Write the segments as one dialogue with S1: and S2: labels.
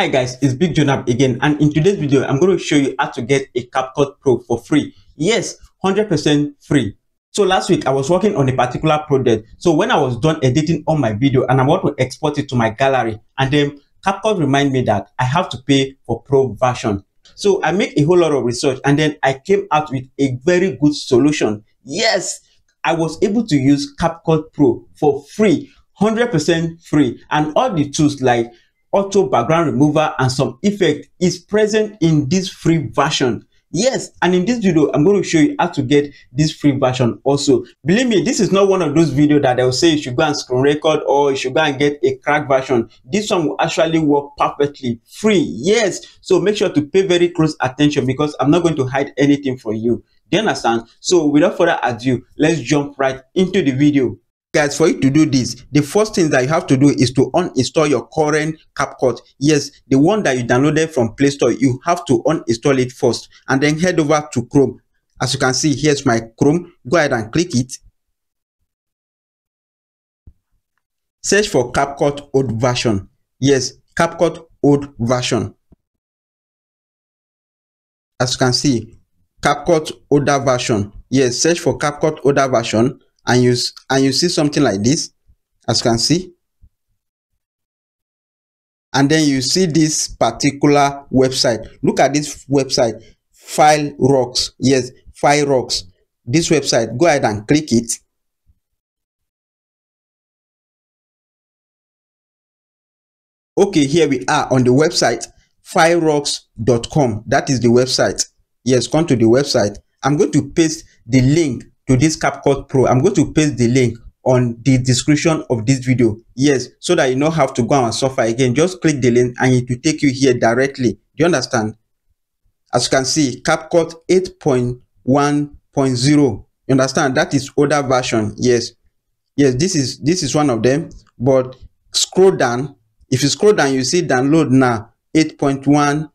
S1: Hi guys, it's Big Johnab again and in today's video I'm going to show you how to get a CapCut Pro for free. Yes, 100% free. So last week I was working on a particular project. So when I was done editing on my video and I want to export it to my gallery and then CapCut remind me that I have to pay for Pro version. So I make a whole lot of research and then I came out with a very good solution. Yes, I was able to use CapCut Pro for free, 100% free and all the tools like auto background remover and some effect is present in this free version. Yes and in this video i'm going to show you how to get this free version also. Believe me this is not one of those videos that they'll say you should go and screen record or you should go and get a crack version. This one will actually work perfectly free. Yes so make sure to pay very close attention because i'm not going to hide anything from you. Do you understand? So without further ado let's jump right into the video guys for you to do this the first thing that you have to do is to uninstall your current CapCut. Yes the one that you downloaded from Play Store you have to uninstall it first and then head over to Chrome. As you can see here's my Chrome. Go ahead and click it. Search for CapCut old version. Yes CapCut old version. As you can see CapCut older version. Yes search for CapCut older version and you and you see something like this as you can see. And then you see this particular website. Look at this website filerox. Yes filerox. This website go ahead and click it. Okay here we are on the website filerox.com that is the website. Yes come to the website. I'm going to paste the link to this CapCut Pro. I'm going to paste the link on the description of this video. Yes, so that you don't have to go and suffer again. Just click the link and it will take you here directly. Do you understand? As you can see, CapCut 8.1.0. You understand? That is older version. Yes. Yes, this is this is one of them. But scroll down. If you scroll down, you see download now 8.1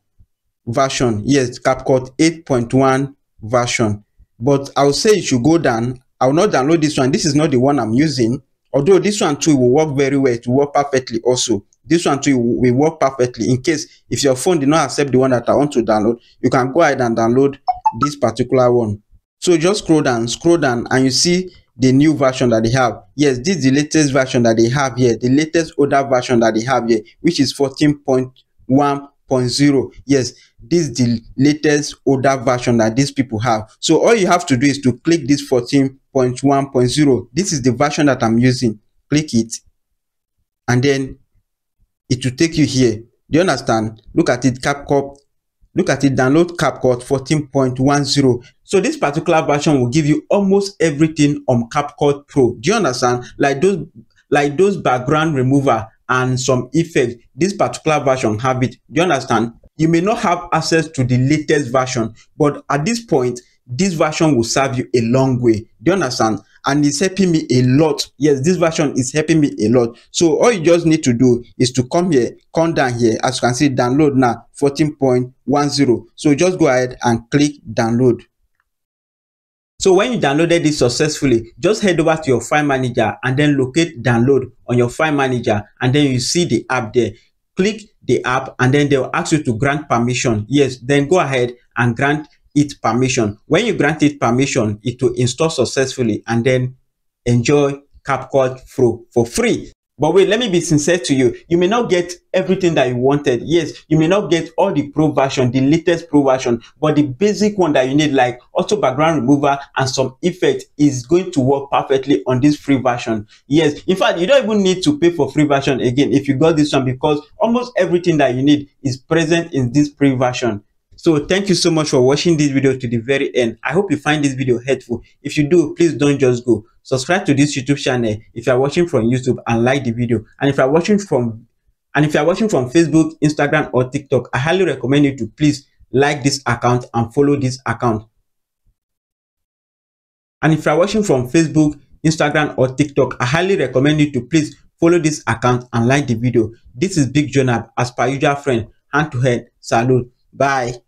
S1: version. Yes, CapCut 8.1 version but i would say you should go down. I will not download this one. This is not the one i'm using. Although this one too will work very well. To work perfectly also. This one too will work perfectly in case if your phone did not accept the one that i want to download you can go ahead and download this particular one. So just scroll down scroll down and you see the new version that they have. Yes this is the latest version that they have here. The latest older version that they have here which is 14.1.0 yes this is the latest older version that these people have. So all you have to do is to click this 14.1.0 this is the version that i'm using. Click it. And then it will take you here. Do you understand? Look at it CapCut. Look at it download CapCut 14.10 so this particular version will give you almost everything on CapCut Pro. Do you understand? Like those like those background remover and some effects. This particular version have it. Do you understand you may not have access to the latest version but at this point this version will serve you a long way. Do you understand? And it's helping me a lot. Yes this version is helping me a lot. So all you just need to do is to come here come down here. As you can see download now 14.10 so just go ahead and click download. So when you downloaded this successfully just head over to your file manager and then locate download on your file manager and then you see the app there click the app and then they'll ask you to grant permission. Yes, then go ahead and grant it permission. When you grant it permission, it will install successfully and then enjoy CapCut Pro for free. But wait, let me be sincere to you. You may not get everything that you wanted. Yes, you may not get all the pro version, the latest pro version, but the basic one that you need like auto background remover and some effect is going to work perfectly on this free version. Yes, in fact, you don't even need to pay for free version again if you got this one because almost everything that you need is present in this free version. So thank you so much for watching this video to the very end. I hope you find this video helpful. If you do, please don't just go. Subscribe to this YouTube channel if you are watching from YouTube and like the video. And if you are watching from and if you are watching from Facebook, Instagram or TikTok, I highly recommend you to please like this account and follow this account. And if you are watching from Facebook, Instagram or TikTok, I highly recommend you to please follow this account and like the video. This is Big Johnab as per usual friend, hand to hand, salute, bye.